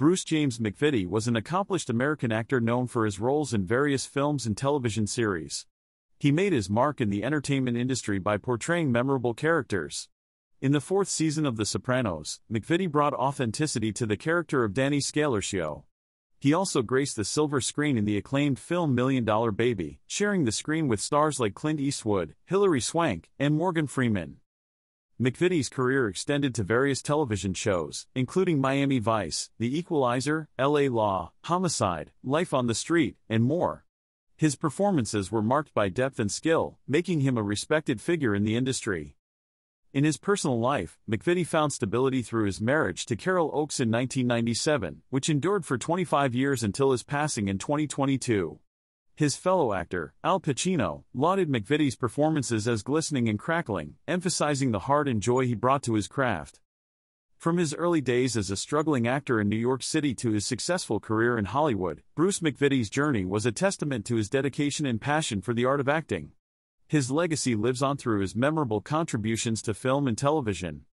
Bruce James MacVittie was an accomplished American actor known for his roles in various films and television series. He made his mark in the entertainment industry by portraying memorable characters. In the fourth season of The Sopranos, MacVittie brought authenticity to the character of Danny Scalercio. He also graced the silver screen in the acclaimed film Million Dollar Baby, sharing the screen with stars like Clint Eastwood, Hilary Swank, and Morgan Freeman. MacVittie's career extended to various television shows, including Miami Vice, The Equalizer, LA Law, Homicide, Life on the Street, and more. His performances were marked by depth and skill, making him a respected figure in the industry. In his personal life, MacVittie found stability through his marriage to Carol Oakes in 1997, which endured for 25 years until his passing in 2022. His fellow actor, Al Pacino, lauded MacVittie's performances as glistening and crackling, emphasizing the heart and joy he brought to his craft. From his early days as a struggling actor in New York City to his successful career in Hollywood, Bruce MacVittie's journey was a testament to his dedication and passion for the art of acting. His legacy lives on through his memorable contributions to film and television.